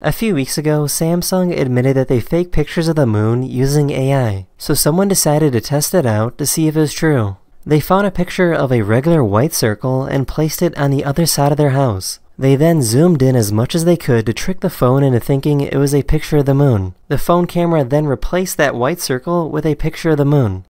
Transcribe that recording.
A few weeks ago, Samsung admitted that they fake pictures of the moon using AI, so someone decided to test it out to see if it was true. They found a picture of a regular white circle and placed it on the other side of their house. They then zoomed in as much as they could to trick the phone into thinking it was a picture of the moon. The phone camera then replaced that white circle with a picture of the moon.